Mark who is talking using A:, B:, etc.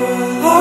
A: Oh.